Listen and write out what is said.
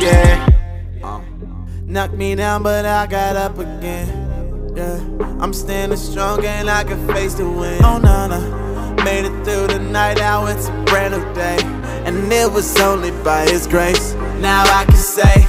yeah. Uh, um, knocked me down, but I got up again. Yeah, I'm standing strong and I can face the wind. Oh, no, no, Made it through the night, now it's a brand new day. And it was only by His grace. Now I can say,